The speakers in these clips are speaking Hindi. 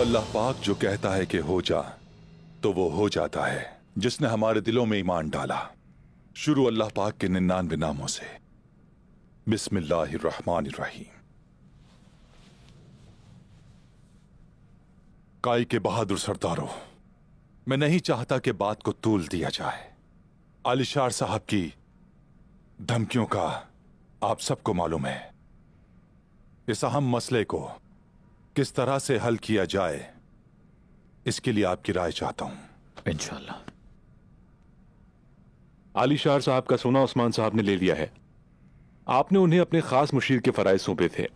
अल्लाह पाक जो कहता है कि हो जा तो वो हो जाता है, जिसने हमारे दिलों में ईमान डाला। शुरू अल्लाह पाक के निन्यानवे नामों से। बिस्मिल्लाहिर्रहमानिर्रहीम। काई के बहादुर सरदारों, मैं नहीं चाहता कि बात को तूल दिया जाए। आलिशार साहब की धमकियों का आप सबको मालूम है। इस अहम मसले को किस तरह से हल किया जाए इसके लिए आपकी राय चाहता हूँ। इंशाल्लाह। आलिशार साहब का सोना उस्मान साहब ने ले लिया है। आपने उन्हें अपने खास मुशीर के फराइज सौंपे थे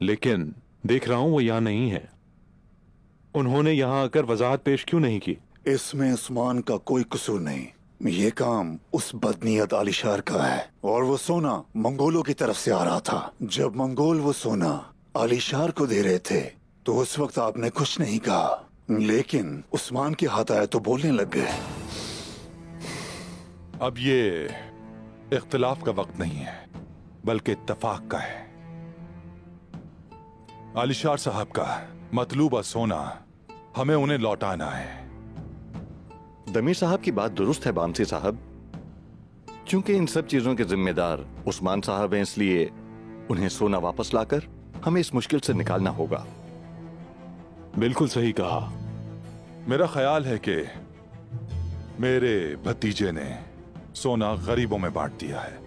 लेकिन देख रहा हूँ वो यहाँ नहीं है। उन्होंने यहाँ आकर वजाहत पेश क्यों नहीं की? इसमें उस्मान का कोई कसूर नहीं। ये काम उस बदनीयत आलिशार का है। और वो सोना मंगोलों की तरफ़ से आ रहा था। जब मंगोल वो सोना आलिशार को दे रहे थे तो उस वक्त आपने कुछ नहीं कहा। लेकिन उस्मान के हाथ आए तो बोलने लग गए। अब ये इख्तलाफ का वक्त नहीं है बल्कि इतफाक का है। आलिशार साहब का मतलूबा सोना हमें उन्हें लौटाना है। दमीर साहब की बात दुरुस्त है बामसी साहब। क्योंकि इन सब चीज़ों के जिम्मेदार उस्मान साहब हैं इसलिए उन्हें सोना वापस लाकर हमें इस मुश्किल से निकालना होगा। बिल्कुल सही कहा। मेरा ख्याल है कि मेरे भतीजे ने सोना गरीबों में बांट दिया है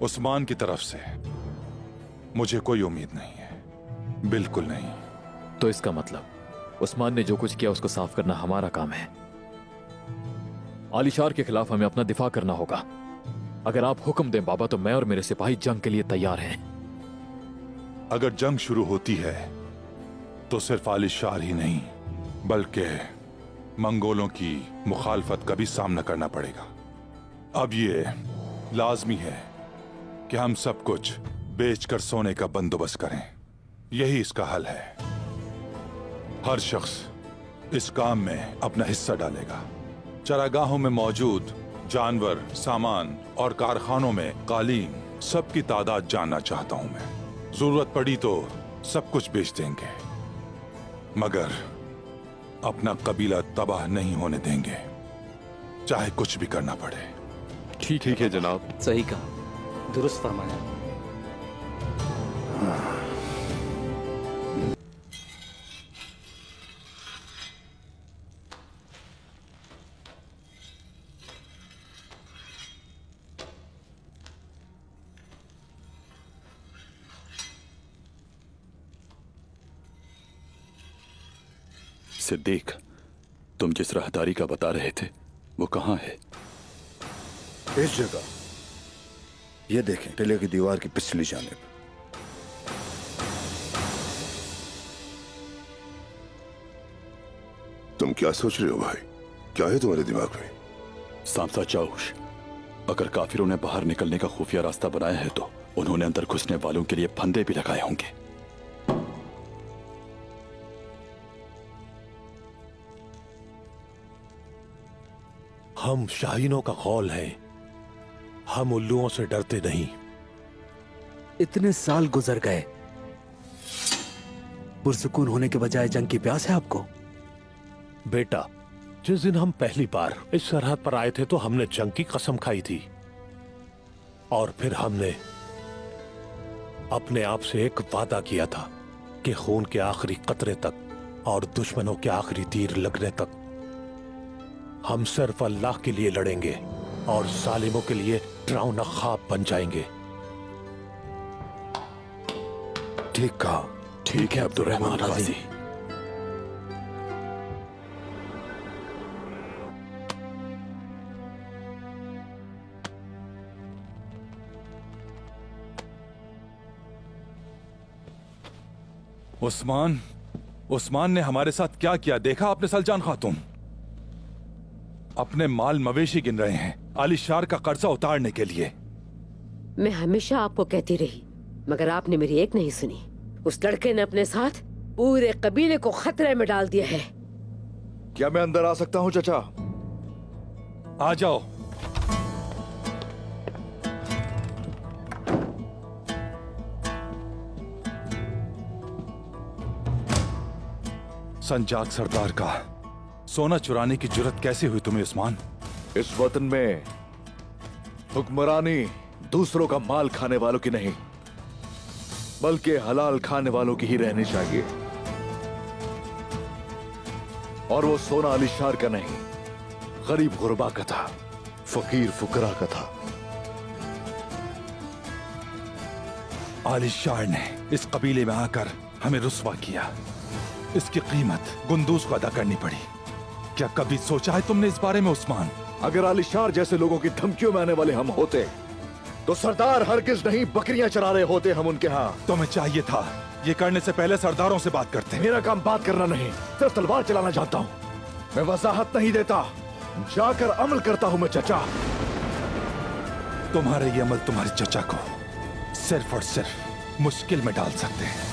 उस्मान की तरफ़ से। मुझे कोई उम्मीद नहीं है। बिल्कुल नहीं। तो इसका मतलब उस्मान ने जो कुछ किया उसको साफ़ करना हमारा काम है। आलिशार के खिलाफ हमें अपना दिफा करना होगा। अगर आप हुक्म दें बाबा तो मैं और मेरे सिपाही जंग के लिए तैयार हैं। अगर जंग शुरू होती है तो सिर्फ़ आलिशार ही नहीं, बल्कि मंगोलों की मुखालफत का भी सामना करना पड़ेगा। अब ये लाजमी है कि हम सब कुछ बेचकर सोने का बंदोबस्त करें। यही इसका हल है। हर शख्स इस काम में अपना हिस्सा डालेगा। चरागाहों में मौजूद जानवर, सामान और कारखानों में कालीन सबकी तादाद जानना चाहता हूँ मैं। ज़रूरत पड़ी तो सब कुछ बेच देंगे। मगर अपना कबीला तबाह नहीं होने देंगे। चाहे कुछ भी करना पड़े। ठीक ठीक है जनाब। सही कहा। दुरुस्त फरमाया। सिद्दीक तुम जिस राहदारी का बता रहे थे वो कहाँ है? इस जगह। ये देखें टिले की दीवार की पिछली जानिब। तुम क्या सोच रहे हो भाई? क्या है तुम्हारे दिमाग में? सांसा चाउश अगर काफिरों ने बाहर निकलने का खुफिया रास्ता बनाया है तो उन्होंने अंदर घुसने वालों के लिए फंदे भी लगाए होंगे। हम शाहीनों का कौल है। हम उल्लुओं से डरते नहीं। इतने साल गुजर गए। पुरसुकून होने के बजाय जंग की प्यास है आपको? बेटा जिस दिन हम पहली बार इस सरहद पर आए थे तो हमने जंग की कसम खाई थी। और फिर हमने अपने आप से एक वादा किया था कि खून के आखिरी कतरे तक और दुश्मनों के आखिरी तीर लगने तक हम सिर्फ़ अल्लाह के लिए लड़ेंगे और सालिमों के लिए ड्राउना खाब बन जाएँगे। ठीक कहा। ठीक है अब्दुलरहमान गाजी उस्मान उस्मान ने हमारे साथ क्या किया? देखा आपने सलजान खातून? अपने माल मवेशी गिन रहे हैं आलिशार का कर्जा उतारने के लिए। मैं हमेशा आपको कहती रही मगर आपने मेरी एक नहीं सुनी। उस लड़के ने अपने साथ पूरे कबीले को खतरे में डाल दिया है। क्या मैं अंदर आ सकता हूँ चचा? आ जाओ। संजाक सरदार का सोना चुराने की ज़रूरत कैसे हुई तुम्हें उस्मान? इस वतन में हुक्मरानी दूसरों का माल खाने वालों की नहीं बल्कि हलाल खाने वालों की ही रहनी चाहिए। और वो सोना अलीशार का नहीं गरीब गुरबा का था फकीर फुकरा का था। आलिशार ने इस कबीले में आकर हमें रुसवा किया। इसकी कीमत गुंदूस को अदा करनी पड़ी। क्या कभी सोचा है तुमने इस बारे में उस्मान? अगर आलिशार जैसे लोगों की धमकियों में आने वाले हम होते तो सरदार हरगिज नहीं बकरियाँ चरा रहे होते हम उनके यहाँ तुम्हें चाहिए था ये करने से पहले सरदारों से बात करते मेरा काम बात करना नहीं सिर्फ़ तलवार चलाना चाहता हूँ। मैं वजाहत नहीं देता जाकर अमल करता हूँ मैं चचा। तुम्हारे ये अमल तुम्हारे चचा को सिर्फ़ और सिर्फ़ मुश्किल में डाल सकते हैं।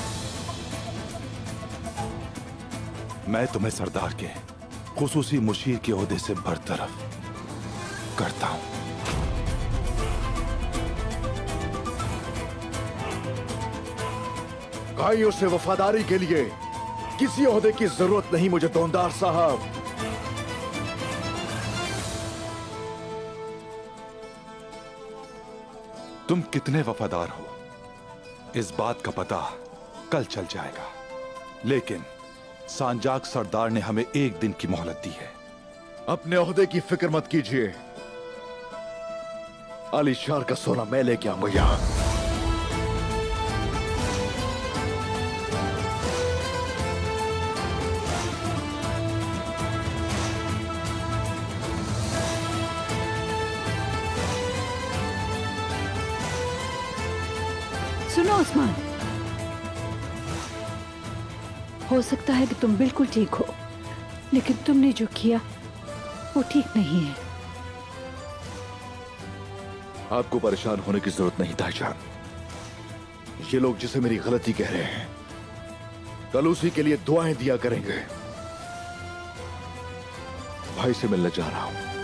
मैं तुम्हें सरदार के खुसूसी मुशीर के अहदे से बरतरफ करता हूँ। गायों से वफादारी के लिए किसी ओहदे की ज़रूरत नहीं मुझे दोनदार साहब। तुम कितने वफादार हो इस बात का पता कल चल जाएगा। लेकिन सांजाक सरदार ने हमें एक दिन की मोहलत दी है। अपने ओहदे की फ़िक्र मत कीजिए। अली शार का सोना मैं लेके आऊँगा यहाँ। सुनो उस्मान हो सकता है कि तुम बिल्कुल ठीक हो, लेकिन तुमने जो किया, वो ठीक नहीं है। आपको परेशान होने की ज़रूरत नहीं ताईजान ये लोग जिसे मेरी गलती कह रहे हैं, कल उसी के लिए दुआएँ दिया करेंगे। भाई से मिलने जा रहा हूँ।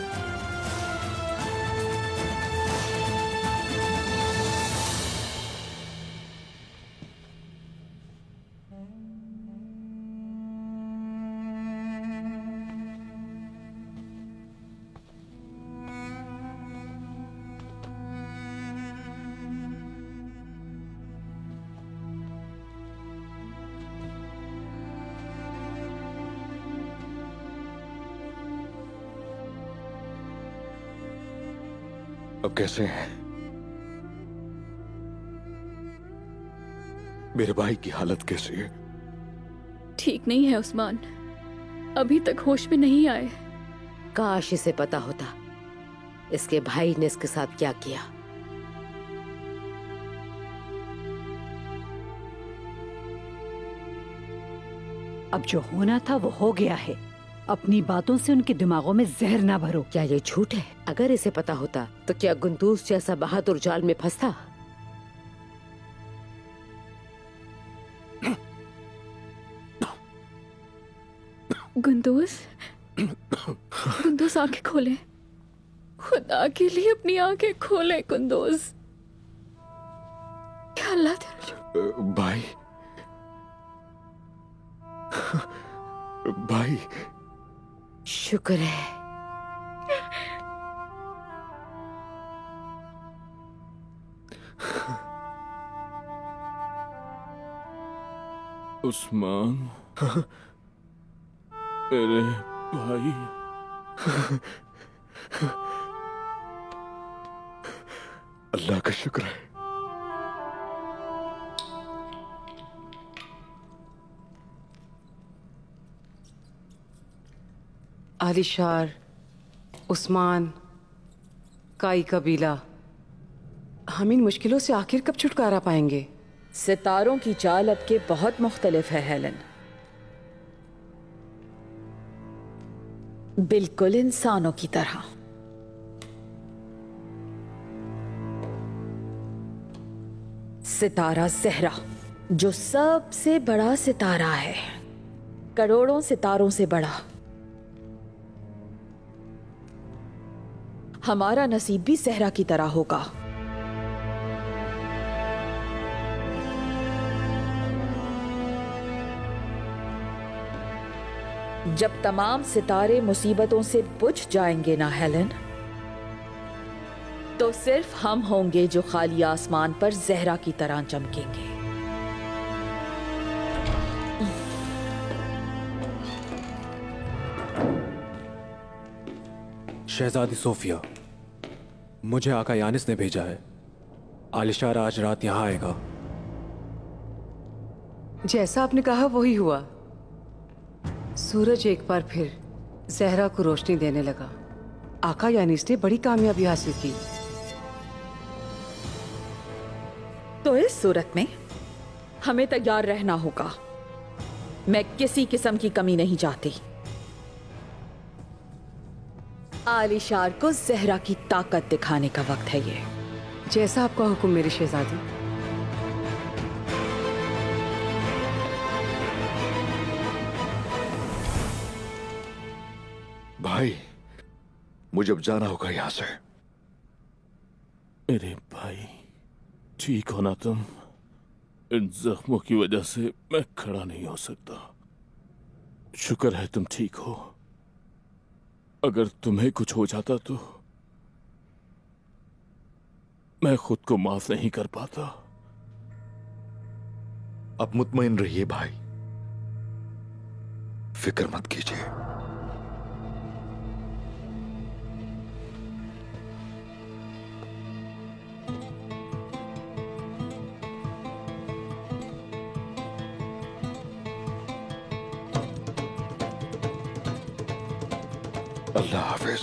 अब कैसे हैं? मेरे भाई की हालत कैसी है? ठीक नहीं है उस्मान। अभी तक होश में नहीं आए। काश इसे पता होता। इसके भाई ने इसके साथ क्या किया? अब जो होना था वो हो गया है। अपनी बातों से उनके दिमागों में जहर ना भरो। क्या ये झूठ है? अगर इसे पता होता तो क्या गुंदूस जैसा बहादुर जाल में फंसता? गुंदूस गुंदूस आँखें खोले। खुदा के लिए अपनी आँखें खोले गुंदूस क्या अल्लाह तेरा भाई। भाई शुक्र है। उस्मान। मेरे भाई। अल्लाह का शुक्र है। आलिशार उस्मान, काई कबीला। हम इन मुश्किलों से आखिर कब छुटकारा पाएँगे? सितारों की चाल अब के बहुत मुख्तलिफ़ है, हेलन। बिल्कुल इंसानों की तरह। सितारा जहरा जो सबसे बड़ा सितारा है, करोड़ों सितारों से बड़ा। हमारा नसीब भी सहरा की तरह होगा। जब तमाम सितारे मुसीबतों से बुझ जाएँगे ना, हेलन? तो सिर्फ़ हम होंगे जो खाली आसमान पर जहरा की तरह चमकेंगे। शहजादी सोफिया मुझे आका यानिस ने भेजा है। आलिशार आज रात यहाँ आएगा। जैसा आपने कहा वही हुआ। सूरज एक बार फिर जहरा को रोशनी देने लगा। आका यानिस ने बड़ी कामयाबी हासिल की। तो इस सूरत में हमें तैयार रहना होगा। मैं किसी किस्म की कमी नहीं चाहती। आलिशार को जहरा की ताकत दिखाने का वक्त है ये। जैसा आपका हुक्म मेरी शहजादी। भाई मुझे अब जाना होगा यहाँ से। अरे भाई ठीक हो ना तुम? इन जख्मों की वजह से मैं खड़ा नहीं हो सकता। शुक्र है तुम ठीक हो। अगर तुम्हें कुछ हो जाता तो मैं खुद को माफ़ नहीं कर पाता। अब मुतमिन रहिए भाई। फ़िक्र मत कीजिए। अल्लाह हाफिज